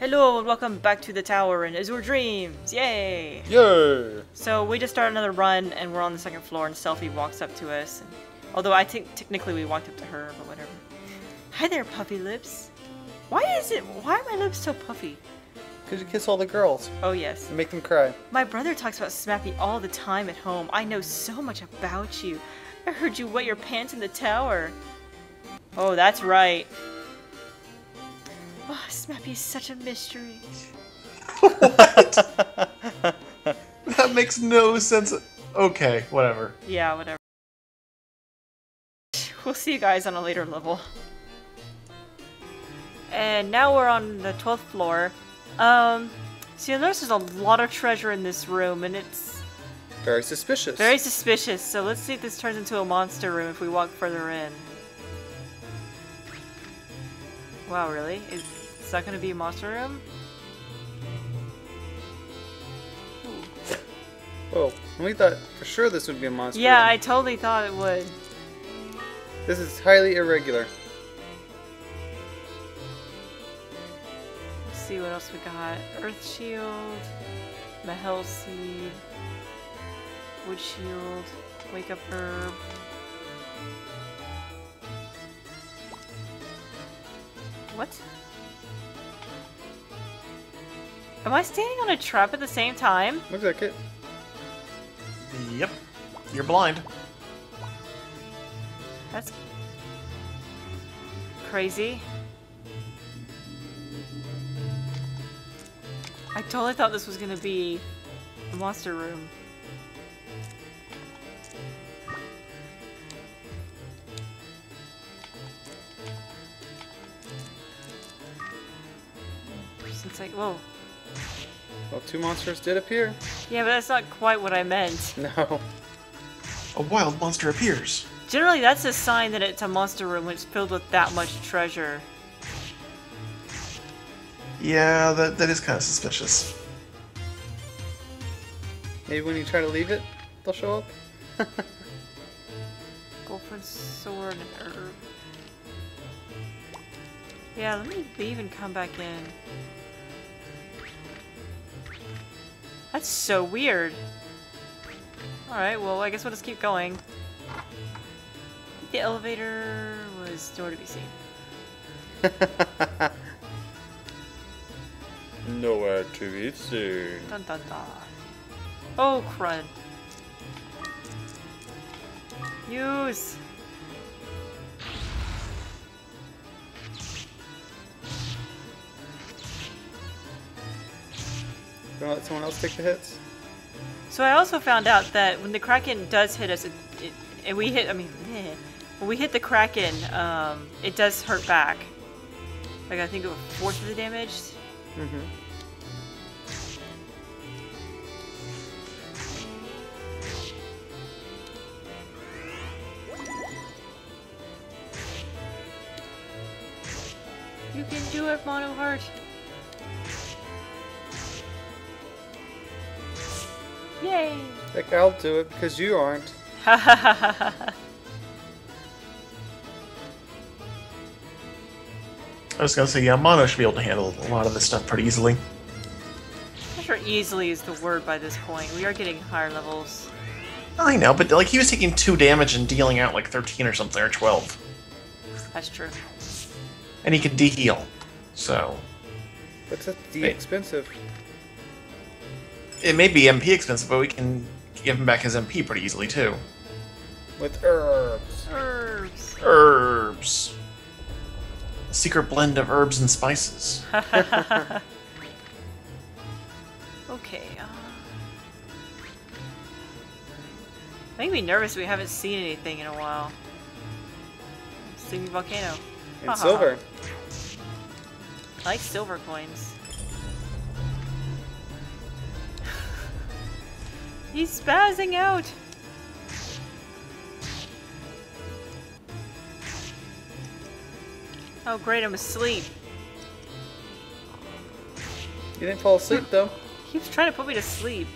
Hello and welcome back to the tower in Azure Dreams! Yay! Yay! So we just started another run and we're on the second floor and Selfi walks up to us. And, although I think technically we walked up to her, but whatever. Hi there, puffy lips. Why is it? Why are my lips so puffy? Because you kiss all the girls Oh yes. and make them cry. My brother talks about Smappy all the time at home. I know so much about you. I heard you wet your pants in the tower. Oh, that's right. Oh, Smappy's such a mystery. What? that makes no sense. Okay, whatever. Yeah, whatever. We'll see you guys on a later level. And now we're on the 12th floor. Um, so you'll notice there's a lot of treasure in this room, and it's Very suspicious. very suspicious. So let's see if this turns into a monster room if we walk further in. Wow, really? Is, is that gonna be a monster room? Oh, we thought for sure this would be a monster. Yeah, I totally thought it would. This is highly irregular. Let's see what else we got. Earth Shield, Mahel Seed, Wood Shield, Wake Up Herb. What? Am I standing on a trap at the same time? Looks like it. Yep. You're blind. That's crazy. I totally thought this was gonna be a monster room. Since like, whoa. Well, two monsters did appear. Yeah, but that's not quite what I meant. No. A wild monster appears. Generally, that's a sign that it's a monster room when it's filled with that much treasure. Yeah, that, that is kind of suspicious. Maybe when you try to leave it, they'll show up. Golden sword and herb. Yeah, let me leave and come back in. That's so weird. Alright, well, I guess we'll just keep going. The elevator was nowhere to be seen. Nowhere to be seen. Dun dun dun. Oh, crud. Use! Gonna let someone else take the hits? So I also found out that when the Kraken does hit us, it, it, and we hit, I mean, eh, when we hit the Kraken, um, it does hurt back. Like I think it was fourth of the damage. Mm-hmm. You can do it, Mono Heart. Yay! Heck, I'll do it because you aren't. I was gonna say, yeah, Mono should be able to handle a lot of this stuff pretty easily. I'm sure easily is the word by this point. We are getting higher levels. I know, but like he was taking two damage and dealing out like 13 or something, or 12. That's true. And he can de-heal. So, But that's the Wait. expensive. It may be MP expensive, but we can give him back his MP pretty easily too. With herbs. Herbs. Herbs. A secret blend of herbs and spices. Okay. Uh... Make me nervous. We haven't seen anything in a while. Sleepy volcano. And silver. I like silver coins. He's spazzing out. Oh great, I'm asleep. You didn't fall asleep though. He keeps trying to put me to sleep.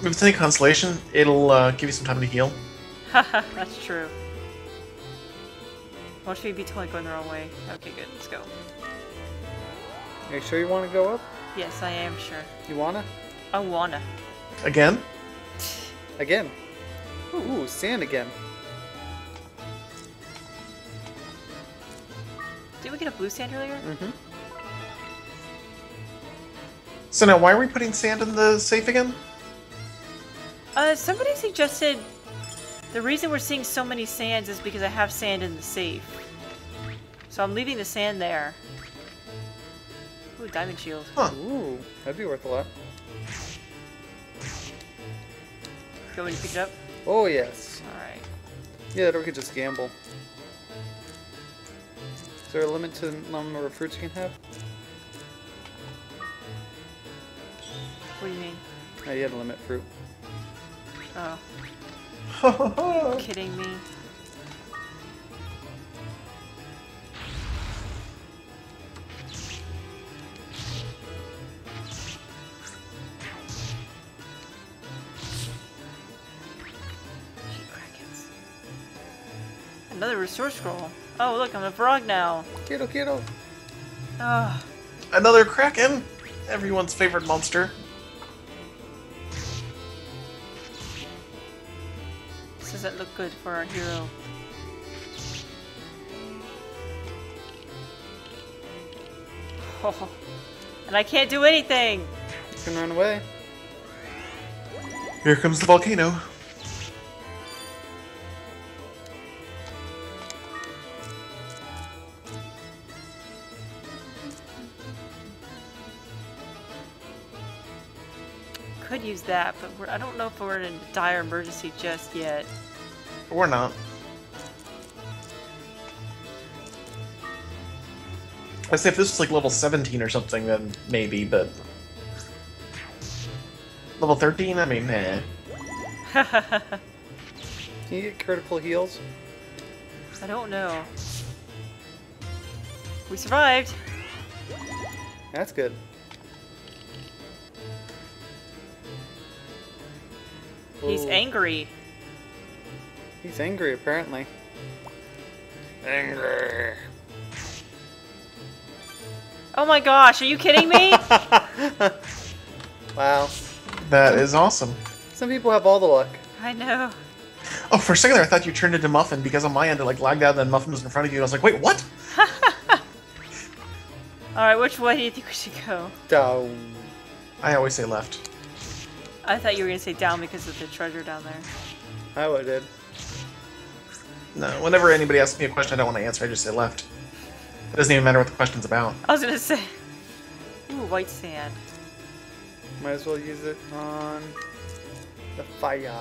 If it's any consolation, it'll uh, give you some time to heal. Haha, that's true. Watch me be totally going the wrong way. Okay, good. Let's go. Are you sure you want to go up? Yes, I am sure. You wanna? I wanna. Again? Again. Ooh, ooh, sand again. Did we get a blue sand earlier? Mm-hmm. So now, why are we putting sand in the safe again? Uh, somebody suggested the reason we're seeing so many sands is because I have sand in the safe. So I'm leaving the sand there. Ooh, diamond shield. Huh. Ooh, that'd be worth a lot. Go and pick it up. Oh, yes. Alright. Yeah, or we could just gamble. Is there a limit to the number of fruits you can have? What do you mean? Oh, you had a limit fruit. Oh, Are you kidding me? Another resource scroll. Oh, look, I'm a frog now. Kiddo, kiddo. Oh, Another Kraken! Everyone's favorite monster. this doesn't look good for our hero. Oh, and I can't do anything. You can run away. Here comes the volcano. Could use that, but we're, I don't know if we're in a dire emergency just yet. We're not. I say if this was like level 17 or something, then maybe, but level 13, I mean, eh. Can you get critical heals? I don't know. We survived. That's good. He's Ooh, angry. He's angry, apparently. Angry. Oh my gosh, are you kidding me? Wow. That is awesome. Some people have all the luck. I know. Oh, for a second there, I thought you turned into Muffin because on my end it like lagged out and then Muffin was in front of you and I was like, wait, what? Alright, which way do you think we should go? Down. I always say left. I thought you were gonna say down because of the treasure down there. I would did. No, whenever anybody asks me a question I don't want to answer, I just say left. It doesn't even matter what the question's about. I was gonna say. Ooh, white sand. Might as well use it on the fire.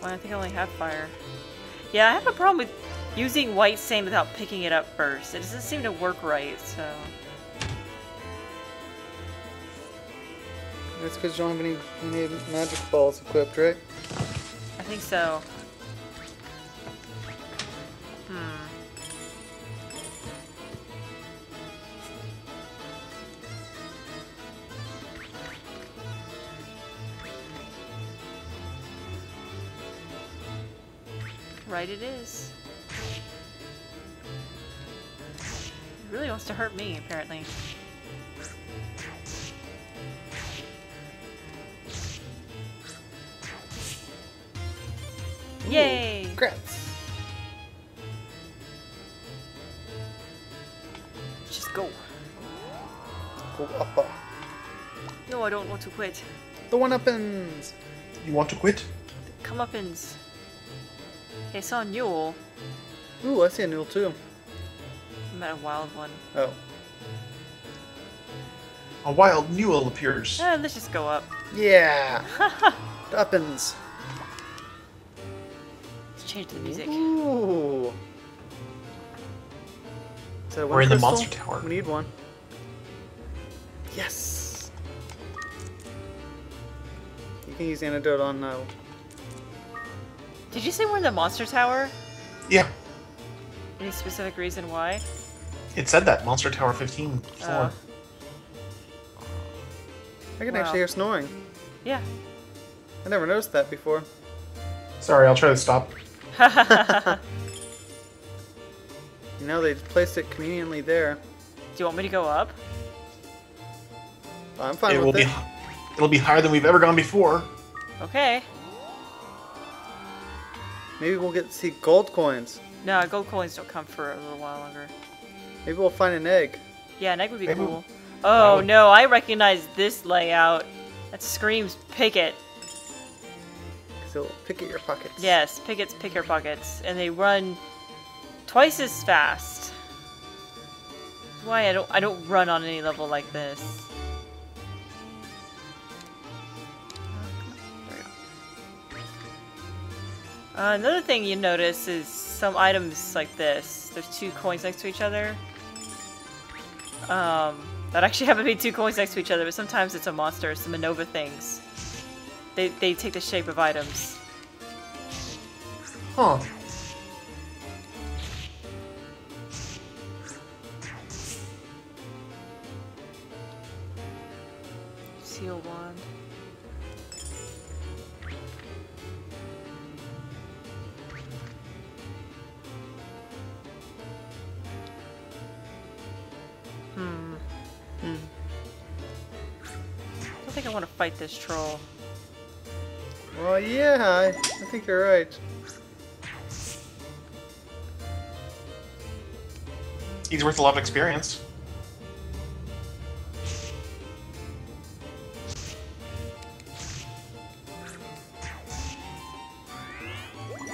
Well, I think I only have fire. Yeah, I have a problem with using white sand without picking it up first. It doesn't seem to work right, so. That's because you don't have any, any magic balls equipped, right? I think so. Right it is. He really wants to hurt me, apparently. Yay! Congrats. Just go. Go up. Uh, no, I don't want to quit. The one uppins. You want to quit? Comeuppance. Okay, saw a Newell. Ooh, I see a Newell too. I met a wild one. Oh. A wild Newell appears. Eh, let's just go up. Yeah. the uppins. Let's change the music. Ooh. Is that one We're in the monster tower. We need one. Yes. You can use antidote on uh, Did you say we're in the monster tower? Yeah, Any specific reason why? it said that. Monster Tower 15 uh. floor. Oh. I can Wow. actually hear snoring. Yeah. I never noticed that before. Sorry, I'll try to stop. You know, they placed it conveniently there. Do you want me to go up? I'm fine It with will be it. it'll be higher than we've ever gone before. Okay. Maybe we'll get to see gold coins. No, gold coins don't come for a little while longer. Maybe we'll find an egg. Yeah, an egg would be Maybe- cool. Oh would- no, I recognize this layout. That screams picket. So it'll pick at your pockets. Yes, pickets pick your pockets, and they run twice as fast. That's why I don't I don't run on any level like this. Uh, another thing you notice is some items like this. There's two coins next to each other. Um, that actually happen to be two coins next to each other, but sometimes it's a monster. It's the Manova things. They, they take the shape of items. Huh. Fight this troll. Well, yeah, I, I think you're right. He's worth a lot of experience.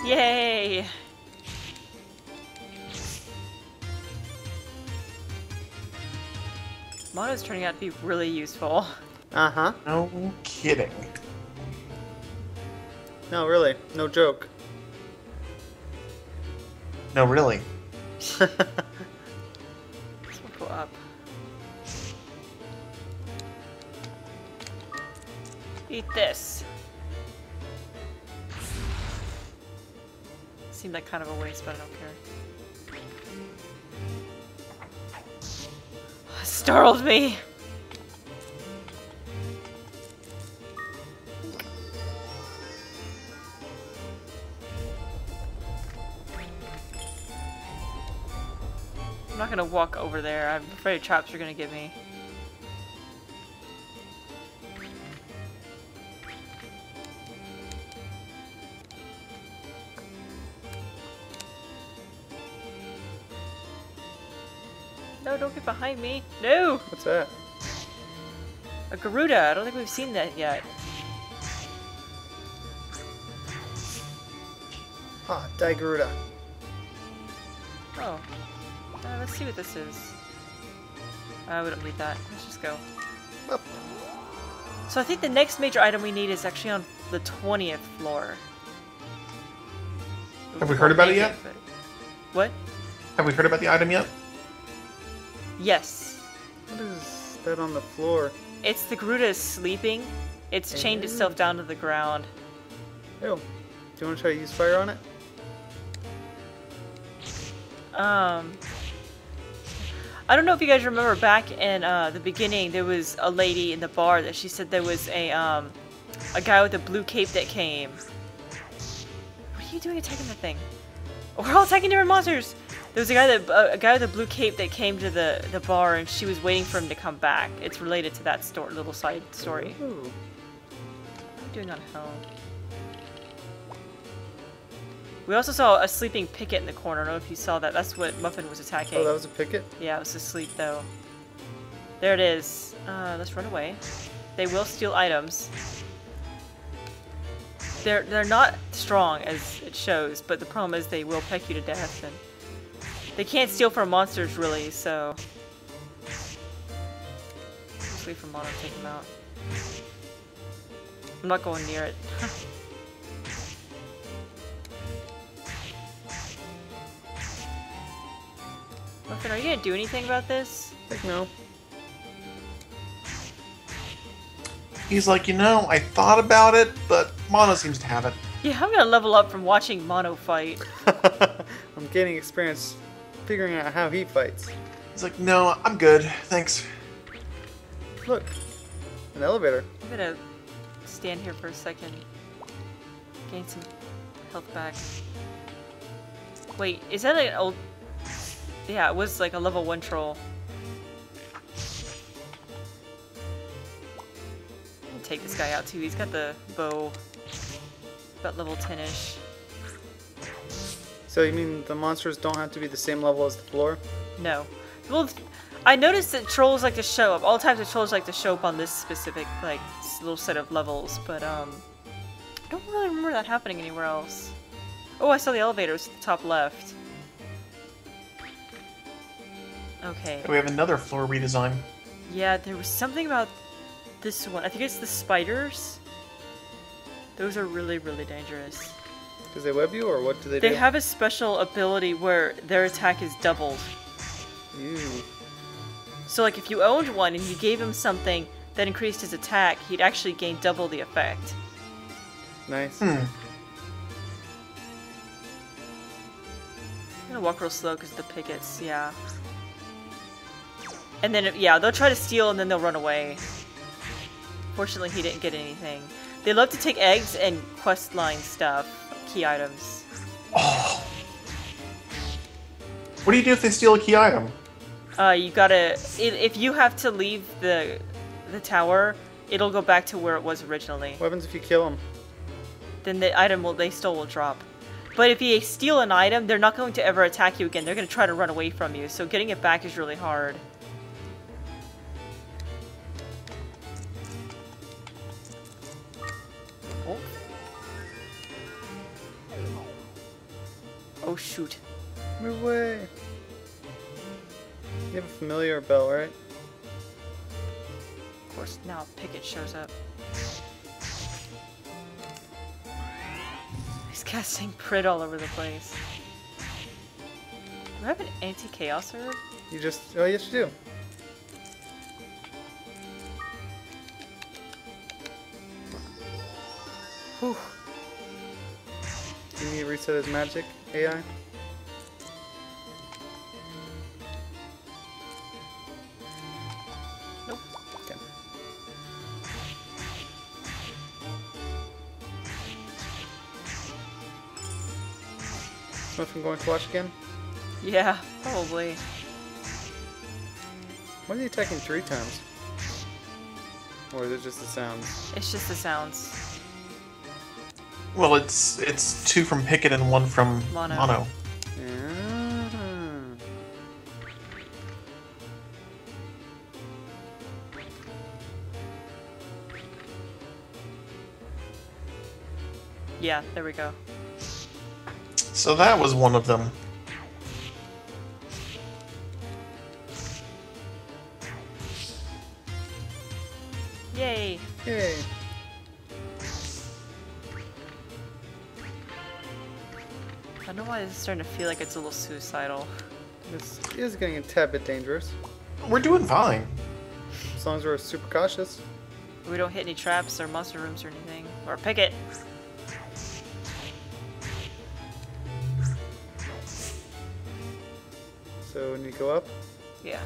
Yay! Mono's turning out to be really useful. Uh huh. No kidding. No, really. No joke. No, really. This will go up. Eat this. Seemed like kind of a waste, but I don't care. Startled me. I'm not gonna walk over there. I'm afraid traps are gonna get me. No, don't get behind me. No! What's that? A Garuda. I don't think we've seen that yet. Ah, Daiguruda. Oh. Let's see what this is. Uh, we don't need that. Let's just go. Up. So I think the next major item we need is actually on the 20th floor. Have we heard about it yet? What? Have we heard about the item yet? Yes. What is that on the floor? It's the Garuda is sleeping. It's chained itself down to the ground. Oh. Do you want to try to use fire on it? Um, I don't know if you guys remember back in uh, the beginning, there was a lady in the bar that she said there was a um, a guy with a blue cape that came. What are you doing attacking the thing? We're all attacking different monsters. There was a guy that uh, a guy with a blue cape that came to the the bar, and she was waiting for him to come back. It's related to that story, little side story. Ooh. What am I doing on hell? We also saw a sleeping picket in the corner. I don't know if you saw that. That's what Muffin was attacking. Oh, that was a picket? Yeah, it was asleep though. There it is. Uh, let's run away. They will steal items. They're they're not strong as it shows, but the problem is they will peck you to death, and they can't steal from monsters really. So let's wait for Mono to take them out. I'm not going near it. Muffin, are you gonna do anything about this? Heck no. He's like, you know, I thought about it, but Mono seems to have it. Yeah, I'm gonna level up from watching Mono fight. I'm gaining experience figuring out how he fights. He's like, no, I'm good, thanks. Look, an elevator. I'm gonna stand here for a second. Gain some health back. Wait, is that an old... Yeah, it was like a level 1 troll. I'll take this guy out too. He's got the bow. About level 10-ish. So you mean the monsters don't have to be the same level as the floor? No. Well, I noticed that trolls like to show up. All types of trolls like to show up on this specific, like, little set of levels, but, um... I don't really remember that happening anywhere else. Oh, I saw the elevators at the top left. Okay. We have another floor redesign. Yeah, there was something about this one. I think it's the spiders. Those are really, really dangerous. Because they web you, or what do they, They do? They have a special ability where their attack is doubled. Ew. So, like, if you owned one and you gave him something that increased his attack, he'd actually gain double the effect. Nice. Hmm. I'm gonna walk real slow because the pickets, yeah. And then, yeah, they'll try to steal and then they'll run away. Fortunately, he didn't get anything. They love to take eggs and quest line stuff, key items. Oh. What do you do if they steal a key item? Uh, you gotta. if you have to leave the the tower, it'll go back to where it was originally. What happens if you kill them? Then the item will they stole will drop. But if you steal an item, they're not going to ever attack you again. They're gonna try to run away from you. So getting it back is really hard. Oh shoot. Move away. You have a familiar bell, right? Of course, now Picket shows up. He's casting Prit all over the place. Do I have an anti-chaos herb? You just. Oh, yes, you do. Do you need to reset his magic AI? Nope. Okay. Nothing going to watch again? Yeah, probably. Why are they attacking three times? Or is it just the sounds? It's just the sounds. Well, it's it's two from Picket and one from Mono. Mono. Ah. Yeah, there we go. So that was one of them. Is starting to feel like it's a little suicidal. This is getting a tad bit dangerous. We're doing fine. As long as we're super cautious. We don't hit any traps or monster rooms or anything. Or Picket! So when you go up. Yeah.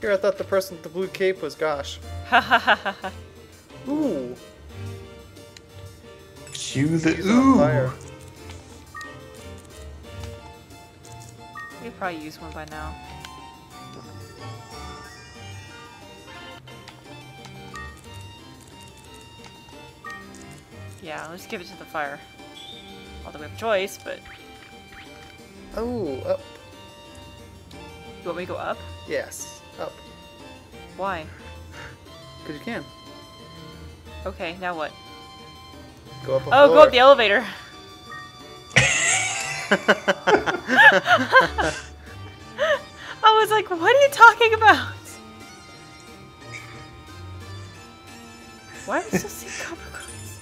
Here, I thought the person with the blue cape was Ghosh. Ha ha ha ha ha. Ooh. Cue the He's on ooh. fire. We could probably use one by now. Yeah, let's give it to the fire. Although we have a choice, but Oh, up. you want me to go up? Yes, up. Why? Because you can. Okay, now what? Go up a Oh, go up the elevator. I was like, what are you talking about? Why am I still seeing copper coins?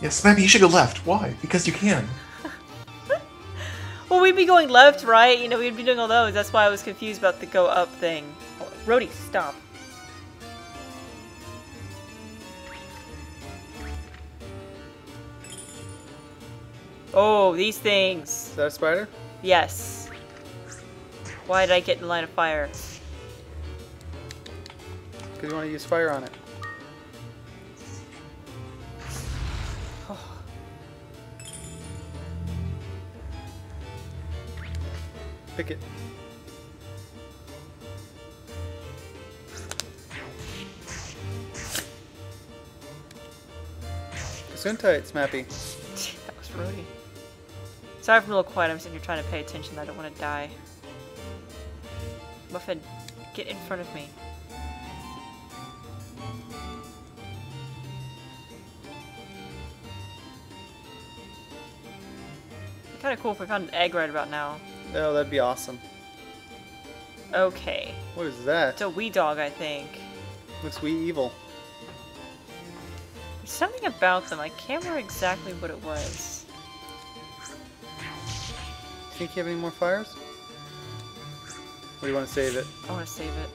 Yes, maybe you should go left. Why? Because you can. Well, we'd be going left, right? You know, we'd be doing all those. That's why I was confused about the go up thing. Rhodey, stop. Oh, these things. Is that a spider? Yes. Why did I get in the line of fire? Because you want to use fire on it. Oh. Pick it. Gesundheit, Smappy. that was really... Sorry if I'm a little quiet. I'm sitting here trying to pay attention. I don't want to die. Muffin, get in front of me. Kind of cool if we found an egg right about now. Oh, that'd be awesome. Okay. What is that? It's a Weadog, I think. Looks wee evil. There's something about them. I can't remember exactly what it was. Think you have any more fires? Or do you want to save it? I want to save it.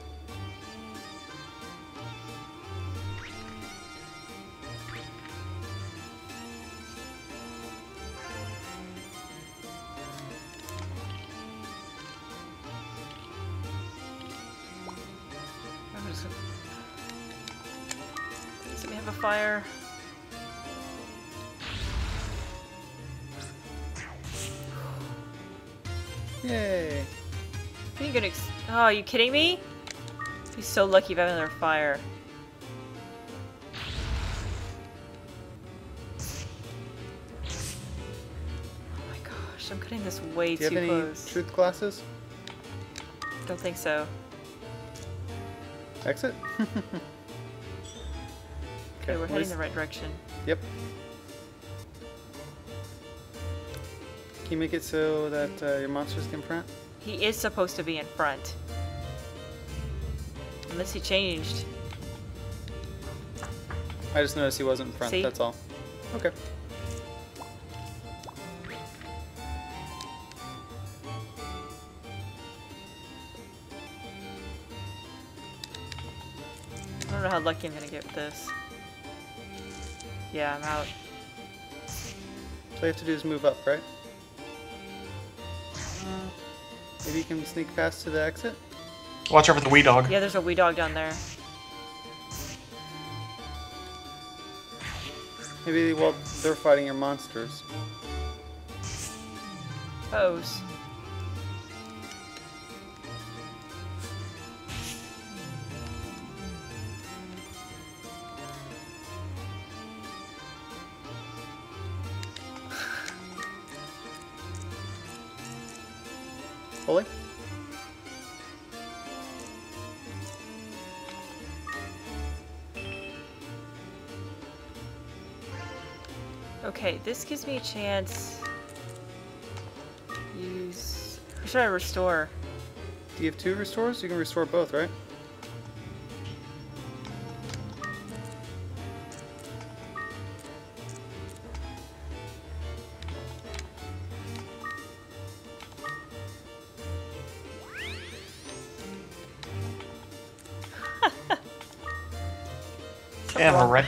Have a fire. Yay! Pretty good ex- Oh, are you kidding me? He's so lucky if I have another fire. Oh my gosh, I'm cutting this way too close. Do you have any close. truth glasses? Don't think so. Exit? Okay, we're heading the right direction. Yep. Can you make it so that uh, your monsters can front? He is supposed to be in front. Unless he changed. I just noticed he wasn't in front, See? that's all. Okay. I don't know how lucky I'm gonna get with this. Yeah, I'm out. So all you have to do is move up, right? Maybe you can sneak past to the exit? Watch out for the Weadog. Yeah, there's a Weadog down there. Maybe while they're fighting your monsters. Pose. Fully? Okay, this gives me a chance. Use. Or should I restore? Do you have two restores? You can restore both, right?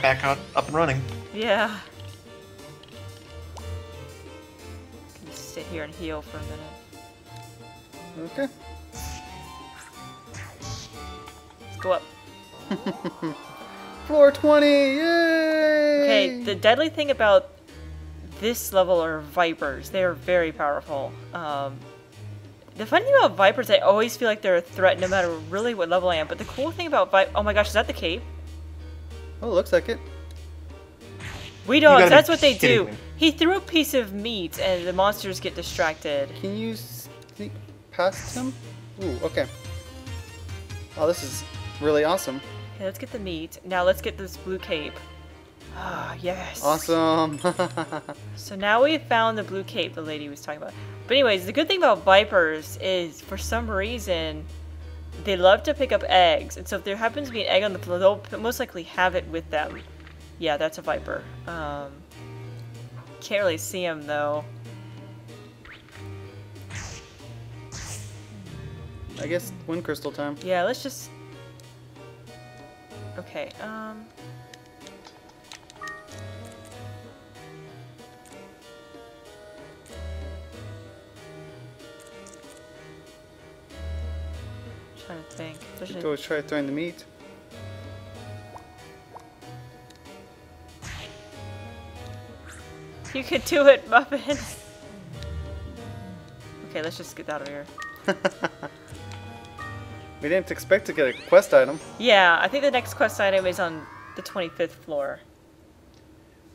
Back out, up and running. Yeah. Can just sit here and heal for a minute. Okay. Let's go up. Floor 20! Yay! Okay, the deadly thing about this level are vipers. They are very powerful. Um, the funny thing about vipers, I always feel like they're a threat no matter really what level I am. But the cool thing about vipers, oh my gosh, is that the cape? Oh, looks like it. We gotta dogs, that's what they do. me. He threw a piece of meat and the monsters get distracted. Can you sneak past him? Ooh, okay. Oh, this is really awesome. Okay, let's get the meat. Now let's get this blue cape. Ah, yes. Awesome. So now we've found the blue cape the lady was talking about. But anyways, the good thing about vipers is for some reason they love to pick up eggs. And so if there happens to be an egg on the floor, they'll most likely have it with them. Yeah, that's a viper. Um, can't really see him though. I guess wind crystal time. Yeah, let's just. Okay. Um. Trying to think. There's You a- always try throwing the meat. You could do it, Muffin. okay, let's just get out of here. we didn't expect to get a quest item. Yeah, I think the next quest item is on the 25th floor.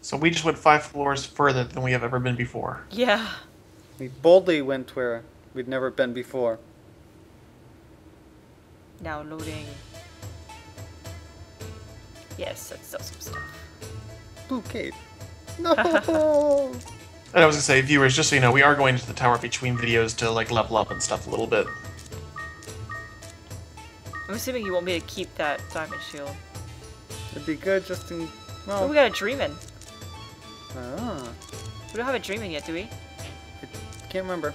So we just went five floors further than we have ever been before. Yeah. We boldly went where we'd never been before. Now loading. Yes, that's still some stuff. Blue cave. No. And I was gonna say, viewers, just so you know, we are going to the tower between videos to like level up and stuff a little bit. I'm assuming you want me to keep that diamond shield. It'd be good just in. Oh, Well, we got a dreamin'. ah, We don't have a dreamin' yet, do we? can't remember.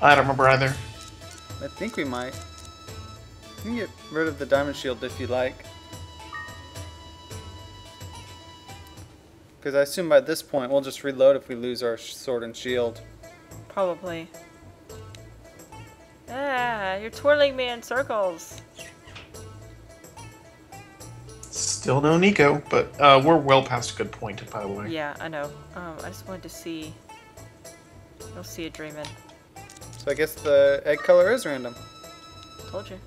I don't remember either. I think we might. You can get rid of the diamond shield if you like. Because I assume by this point we'll just reload if we lose our sword and shield. Probably. Ah, you're twirling me in circles. Still no Nico, but uh, we're well past a good point, by the way. Yeah, I know. Um, I just wanted to see. You'll see a dreamin'. So I guess the egg color is random. Told you.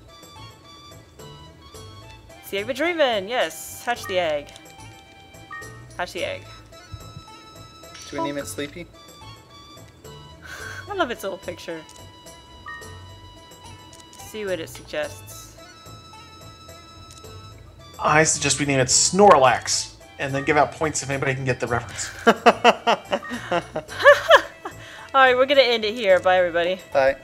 It's the egg of a dreamin'. Yes, hatch the egg. Hatch the egg. Should we name it Sleepy? I love its little picture. See what it suggests. I suggest we name it Snorlax, and then give out points if anybody can get the reference. Alright, we're gonna end it here. Bye, everybody. Bye.